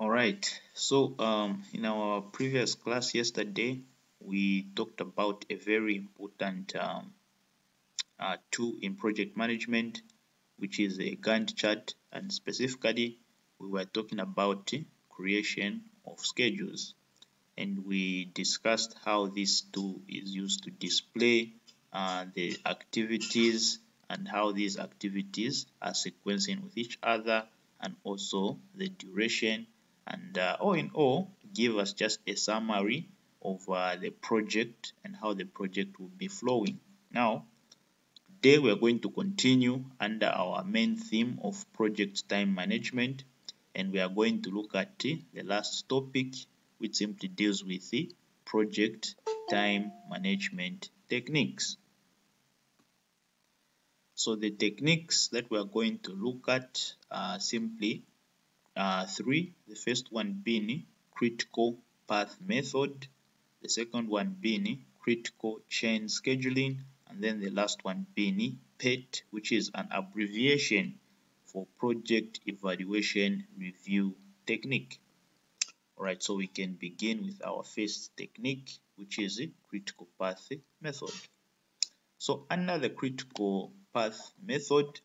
Alright, so um, in our previous class yesterday, we talked about a very important um, uh, tool in project management, which is a Gantt chart, and specifically, we were talking about creation of schedules. And we discussed how this tool is used to display uh, the activities and how these activities are sequencing with each other and also the duration and uh, all in all give us just a summary of uh, the project and how the project will be flowing. Now today we are going to continue under our main theme of project time management and we are going to look at the last topic which simply deals with the project time management techniques. So the techniques that we are going to look at are simply uh, three. The first one being critical path method, the second one being critical chain scheduling, and then the last one being PERT, which is an abbreviation for project evaluation review technique. Alright, so we can begin with our first technique, which is the critical path method. So under the critical path method,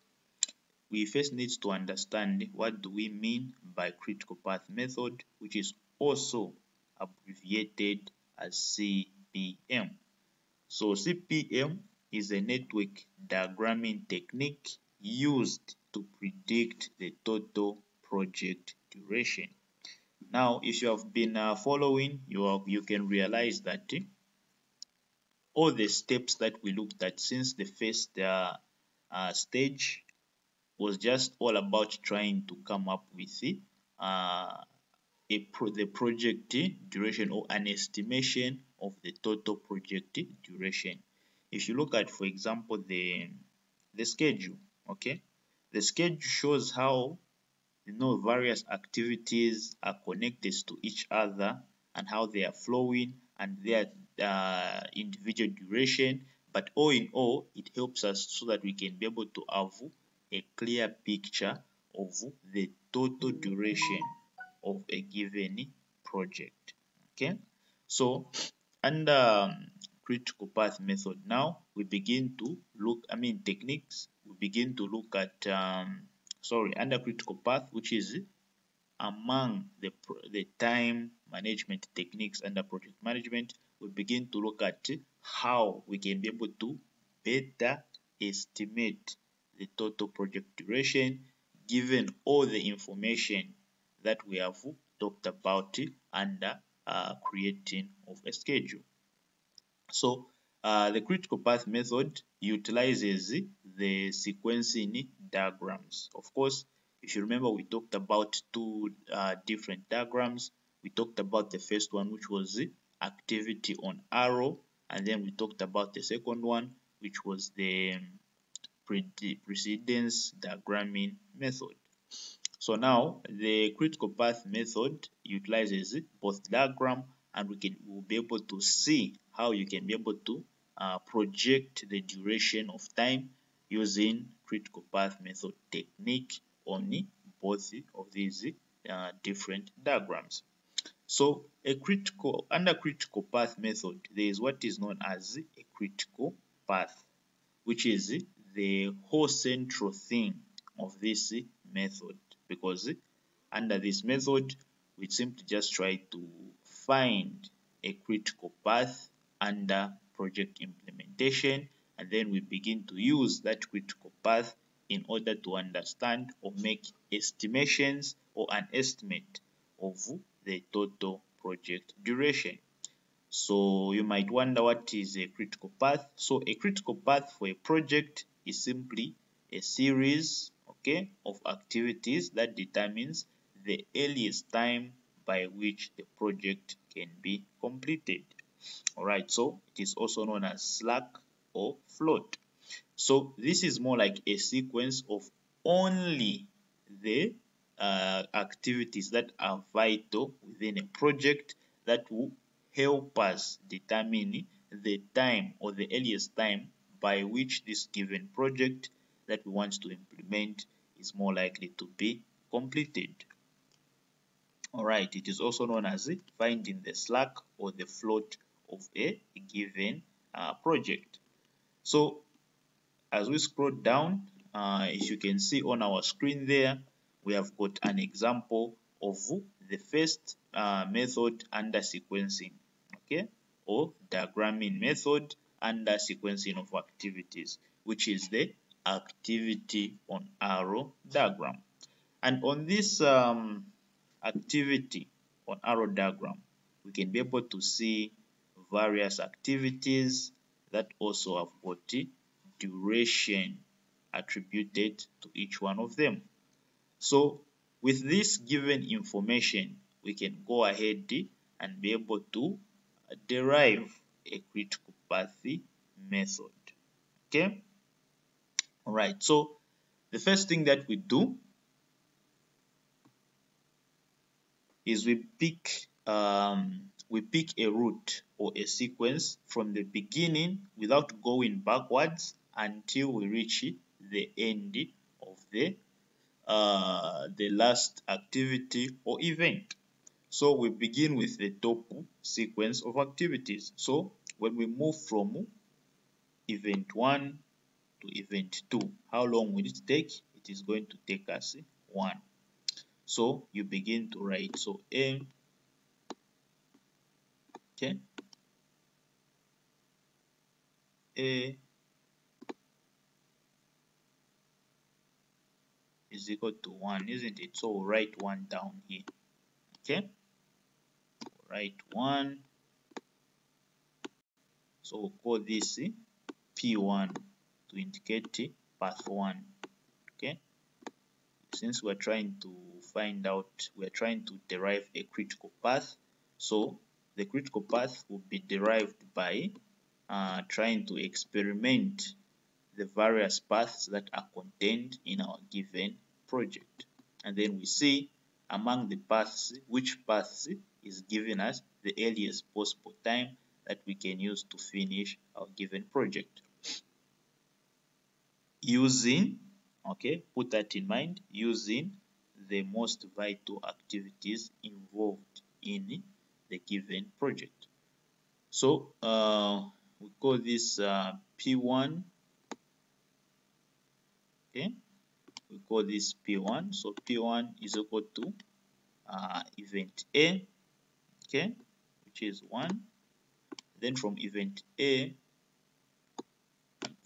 we first need to understand what do we mean by critical path method which is also abbreviated as CPM. So CPM is a network diagramming technique used to predict the total project duration. Now, if you have been uh, following, you, are, you can realize that all the steps that we looked at since the first uh, uh, stage was just all about trying to come up with uh, a pro the project duration or an estimation of the total project duration. If you look at, for example, the the schedule, okay, the schedule shows how you know various activities are connected to each other and how they are flowing and their uh, individual duration. But all in all, it helps us so that we can be able to have a clear picture of the total duration of a given project okay? So under um, critical path method now we begin to look i mean techniques we begin to look at um, sorry under critical path which is among the the time management techniques under project management we begin to look at how we can be able to better estimate the total project duration given all the information that we have talked about under uh, creating of a schedule. So uh, the critical path method utilizes the sequencing diagrams. Of course, if you remember, we talked about two uh, different diagrams. We talked about the first one, which was the activity on arrow, and then we talked about the second one, which was the precedence diagramming method. So now the critical path method utilizes both diagram and we can will be able to see how you can be able to uh, project the duration of time using critical path method technique on both of these uh, different diagrams. So a critical under critical path method there is what is known as a critical path which is the whole central thing of this method because under this method we simply just try to find a critical path under project implementation and then we begin to use that critical path in order to understand or make estimations or an estimate of the total project duration. So you might wonder what is a critical path. So a critical path for a project is simply a series okay of activities that determines the earliest time by which the project can be completed. All right so it is also known as slack or float. So this is more like a sequence of only the uh, activities that are vital within a project that will help us determine the time or the earliest time by which this given project that we want to implement is more likely to be completed. Alright, it is also known as finding the slack or the float of a given uh, project. So as we scroll down, uh, as you can see on our screen there, we have got an example of the first uh, method under sequencing, okay, or diagramming method under sequencing of activities, which is the activity on arrow diagram. And on this um, activity on arrow diagram, we can be able to see various activities that also have got duration attributed to each one of them. So with this given information, we can go ahead and be able to derive a critical path method. Okay. All right. So the first thing that we do is we pick um, we pick a route or a sequence from the beginning without going backwards until we reach the end of the uh, the last activity or event. So we begin with the top sequence of activities. So when we move from event 1 to event 2, how long will it take? It is going to take us 1. So you begin to write. So A, okay, A is equal to 1, isn't it? So we'll write 1 down here. Okay? Write 1. So we'll call this P1 to indicate path 1. Okay? Since we're trying to find out, we're trying to derive a critical path. So the critical path will be derived by uh, trying to experiment the various paths that are contained in our given project. And then we see among the paths, which paths is giving us the earliest possible time that we can use to finish our given project. Using, okay, put that in mind, using the most vital activities involved in the given project. So uh, we call this uh, P1 okay we call this p1 so p1 is equal to uh, event a okay which is 1 then from event a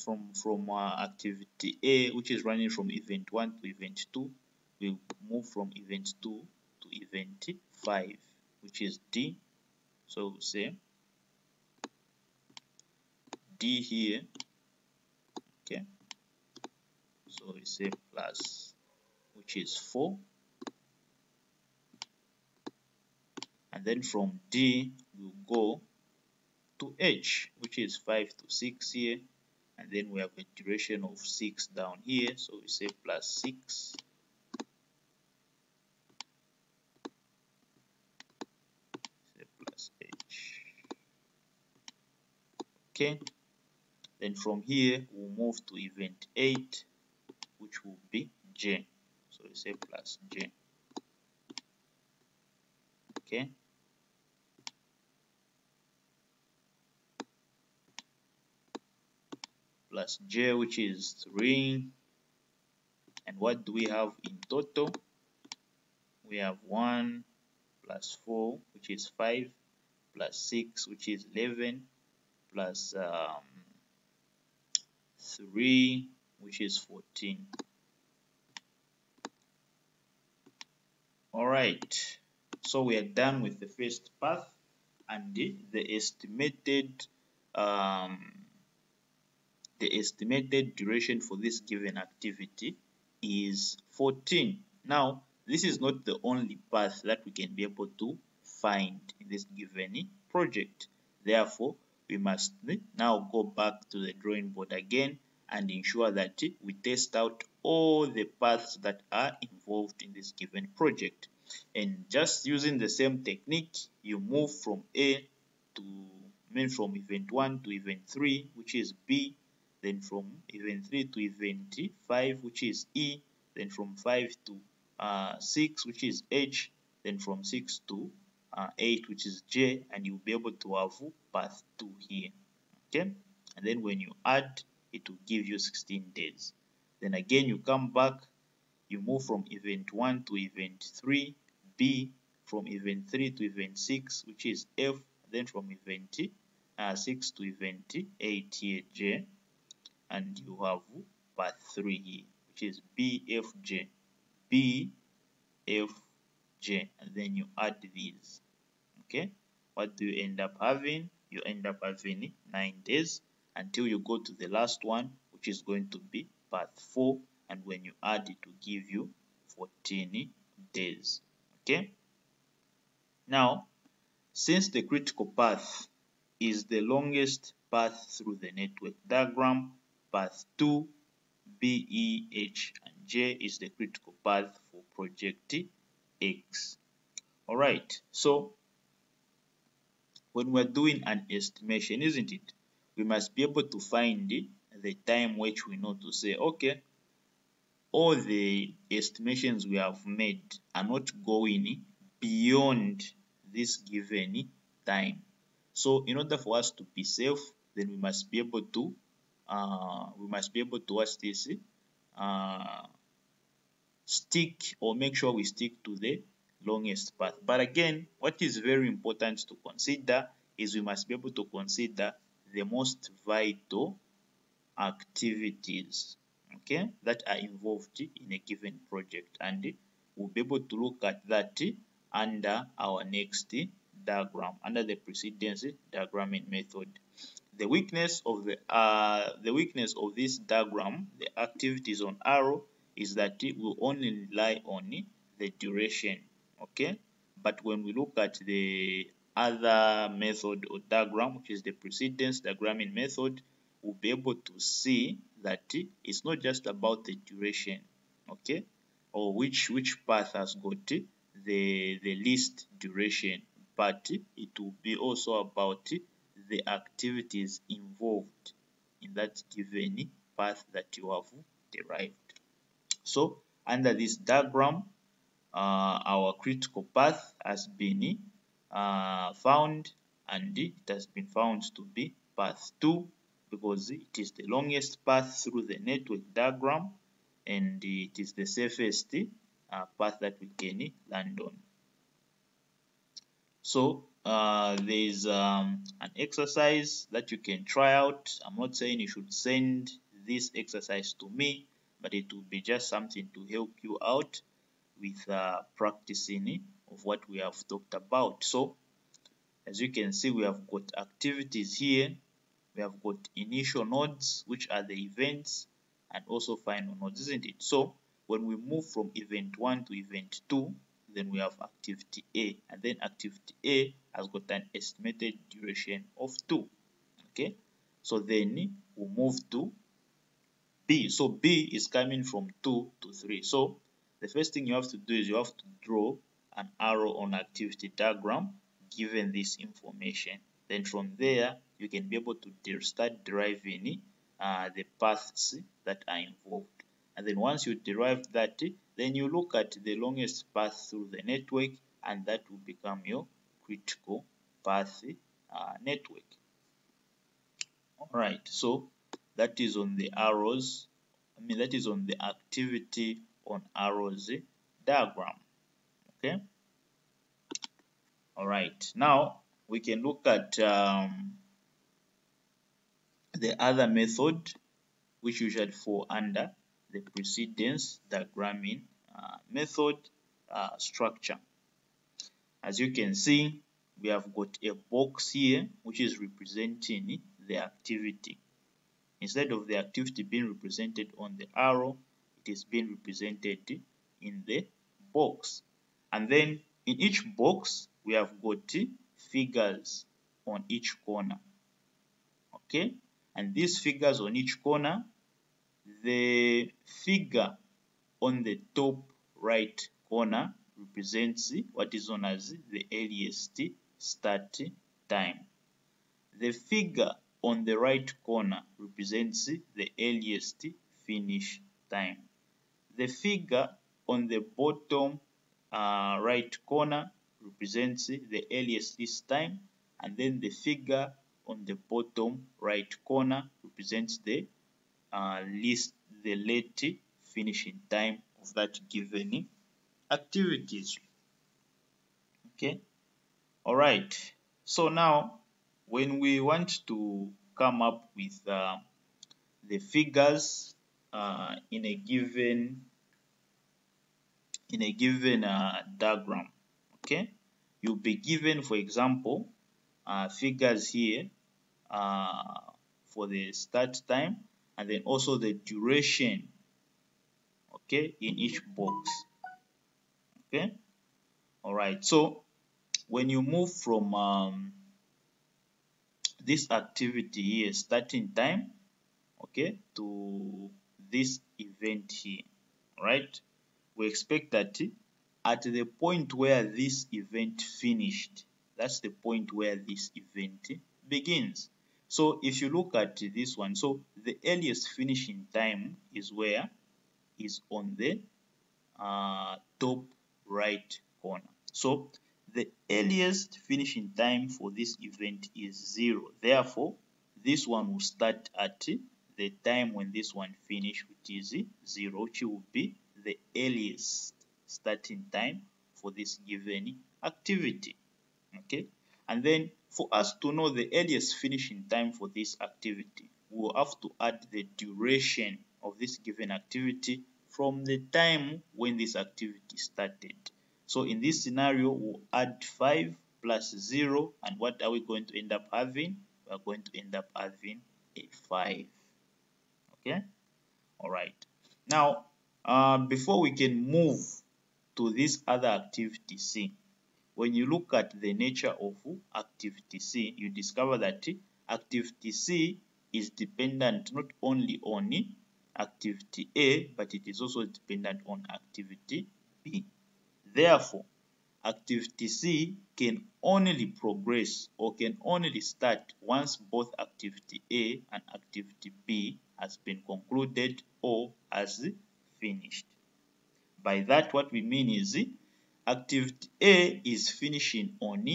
from from uh, activity a which is running from event 1 to event 2 we move from event 2 to event 5 which is d. So we say d here okay. So we say plus which is 4 and then from D we'll go to H which is 5 to 6 here. And then we have a duration of 6 down here. So we say plus 6 say plus H. Okay. Then from here we'll move to event 8 which will be j. So we say plus j. Okay plus j which is 3 and what do we have in total? We have 1 plus 4 which is 5 plus 6 which is 11 plus um, 3 which is 14. Alright, so we are done with the first path and the, the estimated um, the estimated duration for this given activity is 14. Now, this is not the only path that we can be able to find in this given project. Therefore, we must now go back to the drawing board again and ensure that we test out all the paths that are involved in this given project. And just using the same technique, you move from A to, I mean from event 1 to event 3, which is B, then from event 3 to event 5, which is E, then from 5 to uh, 6, which is H, then from 6 to uh, 8 which is j and you'll be able to have path 2 here okay? And then when you add it will give you 16 days. Then again you come back you move from event 1 to event 3 b from event 3 to event 6 which is f then from event uh, 6 to event 8 here j and you have path 3 here which is bfj bfj and then you add these. Okay? What do you end up having? You end up having 9 days until you go to the last one which is going to be path 4 and when you add it will give you 14 days. Okay? Now since the critical path is the longest path through the network diagram path 2 B, E, H, and J is the critical path for project X. Alright, so when we're doing an estimation, isn't it? We must be able to find the time which we know to say, okay, all the estimations we have made are not going beyond this given time. So in order for us to be safe, then we must be able to uh, we must be able to watch this uh, stick or make sure we stick to the longest path. But again, what is very important to consider is we must be able to consider the most vital activities okay that are involved in a given project and we'll be able to look at that under our next diagram under the precedence diagramming method the weakness of the uh, the weakness of this diagram the activities on arrow is that it will only rely on the duration okay? But when we look at the other method or diagram which is the precedence diagramming method we'll be able to see that it's not just about the duration okay? Or which which path has got the the least duration but it will be also about the activities involved in that given path that you have derived so under this diagram uh, our critical path has been uh, found and it has been found to be path 2 because it is the longest path through the network diagram and it is the safest uh, path that we can land on. So uh, there's um, an exercise that you can try out. I'm not saying you should send this exercise to me, but it will be just something to help you out with uh, practicing of what we have talked about. So as you can see, we have got activities here. We have got initial nodes, which are the events, and also final nodes, isn't it? So when we move from event 1 to event 2, then we have activity A, and then activity A has got an estimated duration of 2. Okay, so then we move to B. So B is coming from 2 to 3. So the first thing you have to do is you have to draw an arrow on activity diagram given this information. Then from there, you can be able to start deriving uh, the paths that are involved. And then once you derive that, then you look at the longest path through the network and that will become your critical path uh, network. Alright, so that is on the arrows, I mean that is on the activity on arrows diagram. Okay. All right. Now we can look at um, the other method which usually fall under the precedence diagramming uh, method uh, structure. As you can see, we have got a box here which is representing the activity. Instead of the activity being represented on the arrow, it is being represented in the box. And then in each box, we have got figures on each corner. Okay, and these figures on each corner, the figure on the top right corner represents what is known as the earliest start time. The figure on the right corner represents the earliest finish time. The figure on the bottom uh, right corner represents the earliest time and then the figure on the bottom right corner represents the uh, least the late finishing time of that given activities. Okay? All right. So now when we want to come up with uh, the figures uh, in a given in a given uh, diagram okay? You'll be given for example uh, figures here uh, for the start time and then also the duration okay in each box okay? All right so when you move from um, this activity here starting time okay to this event here right? We expect that at the point where this event finished that's the point where this event begins so if you look at this one so the earliest finishing time is where? Is on the uh, top right corner. So the earliest finishing time for this event is zero. Therefore this one will start at the time when this one finish which is zero which will be the earliest starting time for this given activity. Okay and then for us to know the earliest finishing time for this activity we will have to add the duration of this given activity from the time when this activity started. So in this scenario we'll add 5 plus 0 and what are we going to end up having? We are going to end up having a 5 okay? All right. Now uh, before we can move to this other activity C when you look at the nature of activity C you discover that activity C is dependent not only on activity A but it is also dependent on activity B therefore activity C can only progress or can only start once both activity A and activity B has been concluded or has finished. By that what we mean is activity A is finishing on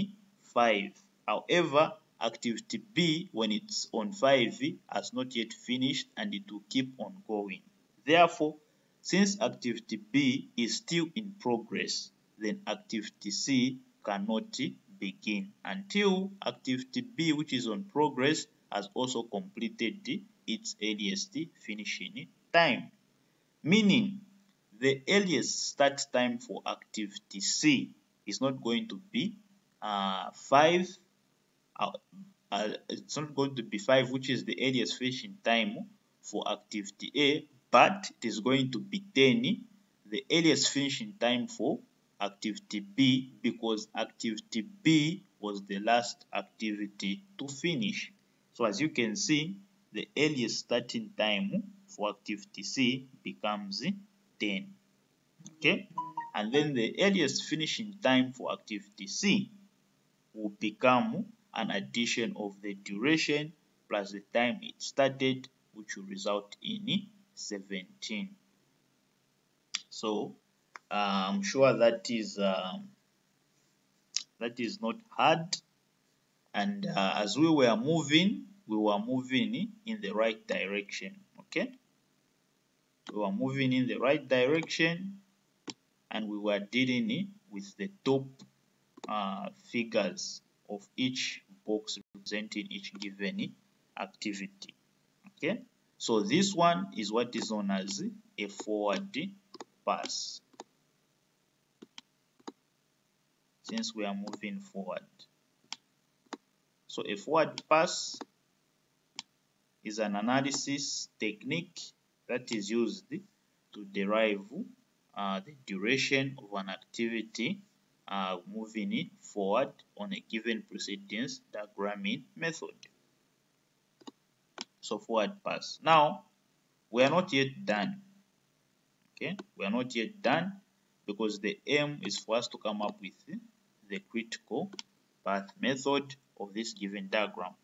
5. However, activity B when it's on 5 has not yet finished and it will keep on going. Therefore, since activity B is still in progress, then activity C cannot begin until activity B which is on progress has also completed its earliest finishing time. Meaning the earliest start time for activity C is not going to be uh, 5 uh, uh, it's not going to be 5 which is the earliest finishing time for activity A but it is going to be 10 the earliest finishing time for activity B because activity B was the last activity to finish. So as you can see, the earliest starting time for activity C becomes 10. Okay, and then the earliest finishing time for activity C will become an addition of the duration plus the time it started, which will result in 17. So uh, I'm sure that is uh, that is not hard and uh, as we were moving we were moving in the right direction okay we were moving in the right direction and we were dealing with the top uh, figures of each box representing each given activity okay so this one is what is known as a forward pass since we are moving forward. So a forward pass is an analysis technique that is used to derive uh, the duration of an activity uh, moving it forward on a given precedence diagramming method. So forward pass. Now, we are not yet done. Okay, we are not yet done because the aim is for us to come up with the critical path method of this given diagram.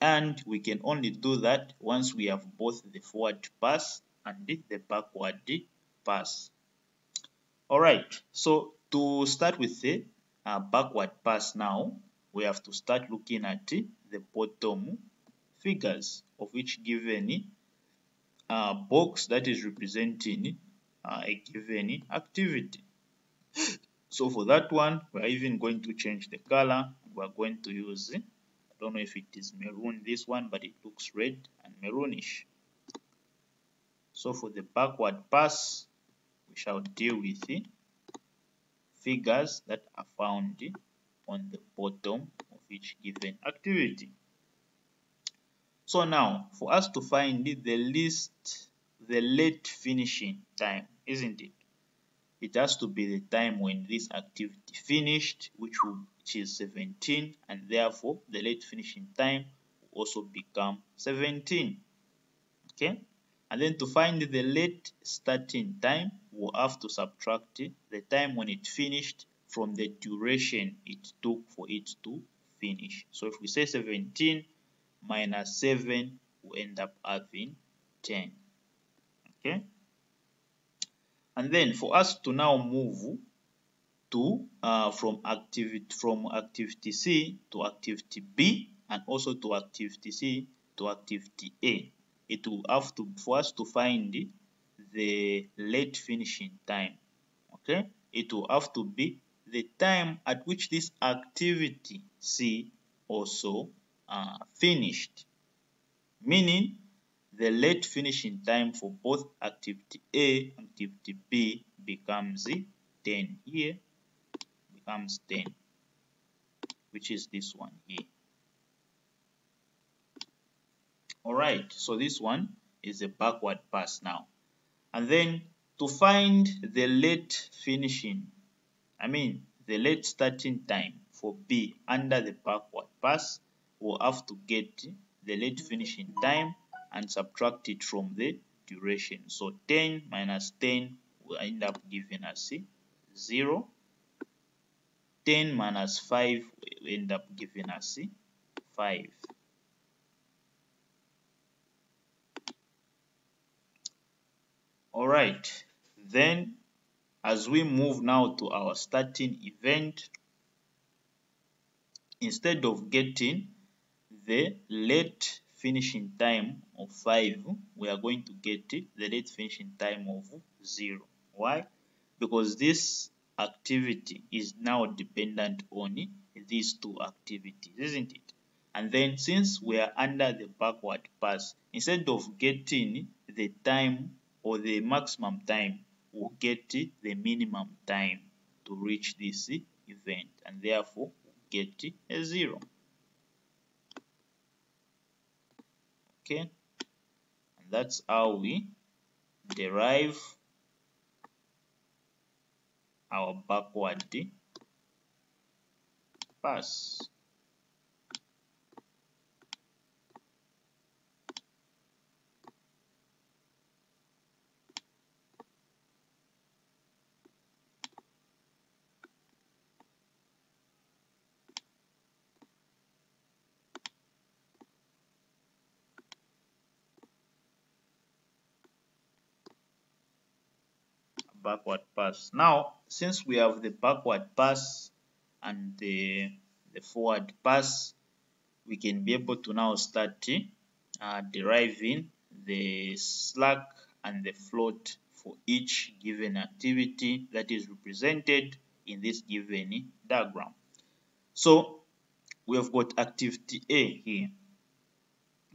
And we can only do that once we have both the forward pass and did the backward pass. Alright, so to start with the uh, backward pass now, we have to start looking at the bottom figures of each given uh, box that is representing uh, a given activity. So for that one, we're even going to change the color. We're going to use, I don't know if it is maroon this one, but it looks red and maroonish. So for the backward pass, we shall deal with the figures that are found on the bottom of each given activity. So now, for us to find the least, the late finishing time, isn't it? It has to be the time when this activity finished, which, will, which is 17, and therefore the late finishing time will also become 17. Okay? And then to find the late starting time, we'll have to subtract the time when it finished from the duration it took for it to finish. So if we say 17 minus 7, we end up having 10. Okay? And then for us to now move to uh, from activity from activity C to activity B and also to activity C to activity A it will have to for us to find the late finishing time okay? It will have to be the time at which this activity C also uh, finished. Meaning the late finishing time for both activity A and activity B becomes 10 here becomes 10 which is this one here Alright, so this one is a backward pass now. And then to find the late finishing, I mean the late starting time for B under the backward pass, we'll have to get the late finishing time and subtract it from the duration. So 10 minus 10 will end up giving us 0. 10 minus 5 will end up giving us 5. Alright, then as we move now to our starting event, instead of getting the late finishing time of 5, we are going to get the late finishing time of 0. Why? Because this activity is now dependent on these two activities, isn't it? And then since we are under the backward pass, instead of getting the time or the maximum time will get the minimum time to reach this event and therefore get a zero. Okay? And that's how we derive our backward pass backward pass. Now, since we have the backward pass and the, the forward pass, we can be able to now start uh, deriving the slack and the float for each given activity that is represented in this given diagram. So we have got activity A here.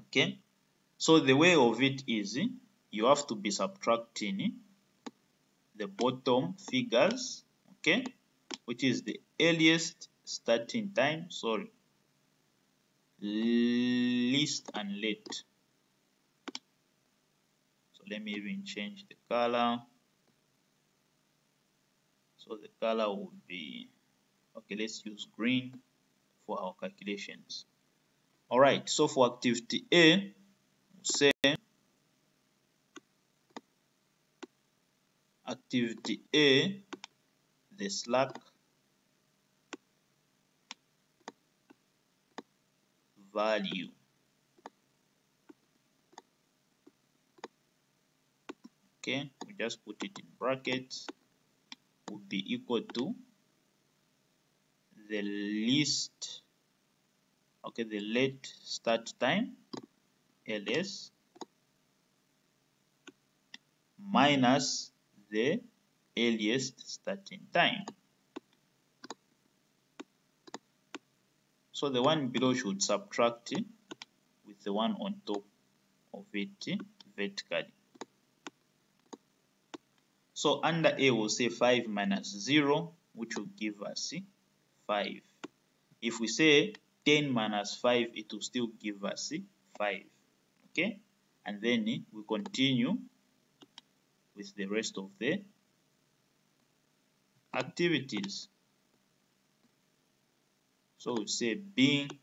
Okay, so the way of it is you have to be subtracting the bottom figures okay which is the earliest starting time sorry least and late. So let me even change the color. So the color would be okay let's use green for our calculations. All right so for activity a say activity A, the slack value. Okay, we just put it in brackets. would be equal to the least okay the late start time ls minus the earliest starting time. So the one below should subtract with the one on top of it vertically. So under a we'll say 5 minus 0 which will give us 5 if we say 10 minus 5 it will still give us 5 okay? And then we continue with the rest of the activities. So we say being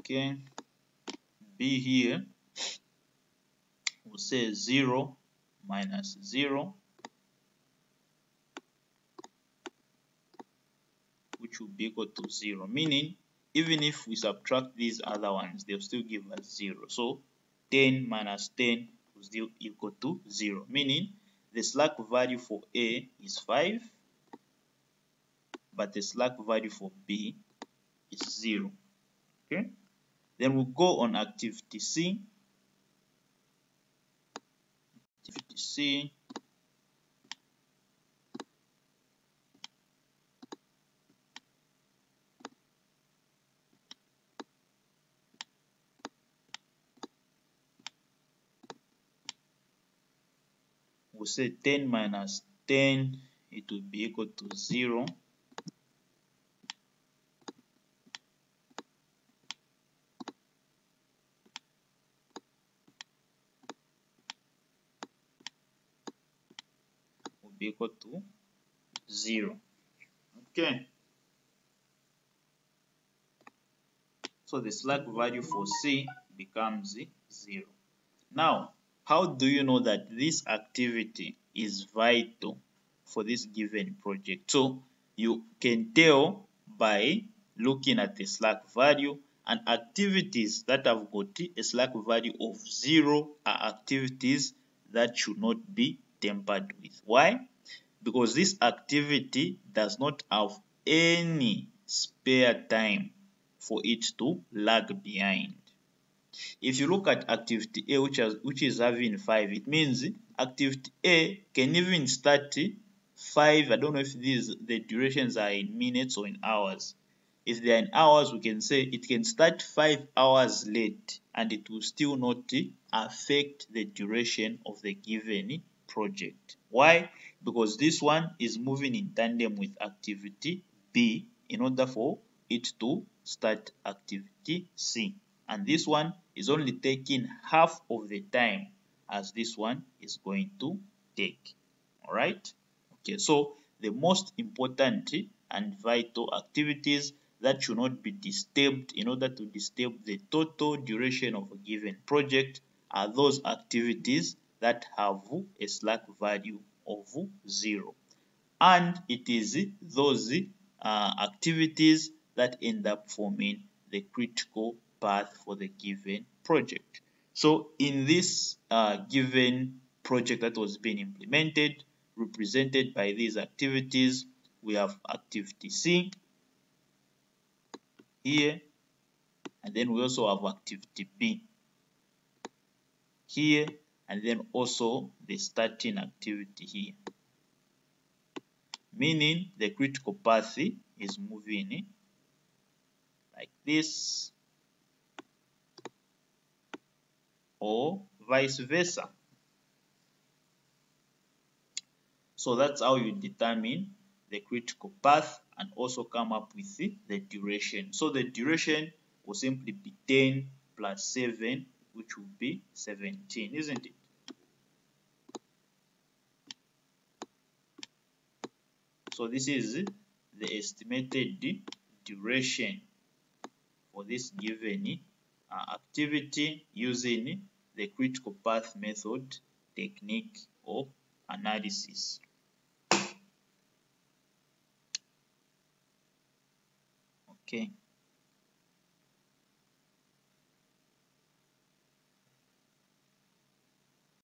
okay b here say 0 minus 0 which will be equal to 0 meaning even if we subtract these other ones they'll still give us 0 so 10 minus 10 will still equal to 0 meaning the slack value for A is 5 but the slack value for B is 0 okay? Then we'll go on activity C. Activity C. We'll say 10 minus 10, it will be equal to 0. Be equal to 0. Okay. So the slack value for C becomes 0. Now, how do you know that this activity is vital for this given project? So you can tell by looking at the slack value and activities that have got a slack value of 0 are activities that should not be tampered with. Why? Because this activity does not have any spare time for it to lag behind. If you look at activity A which, has, which is having 5, it means activity A can even start 5, I don't know if these the durations are in minutes or in hours. If they are in hours, we can say it can start 5 hours late and it will still not affect the duration of the given project. Why? Because this one is moving in tandem with activity B in order for it to start activity C. And this one is only taking half of the time as this one is going to take. Alright? Okay, so the most important and vital activities that should not be disturbed in order to disturb the total duration of a given project are those activities that have a slack value of 0 and it is those uh, activities that end up forming the critical path for the given project. So in this uh, given project that was being implemented, represented by these activities, we have activity C here, and then we also have activity B here, and then also the starting activity here. Meaning the critical path is moving like this or vice versa. So that's how you determine the critical path and also come up with the, duration. So the duration will simply be 10 plus 7 which will be 17 isn't it So this is the estimated duration for this given uh, activity using the critical path method technique or analysis. Okay.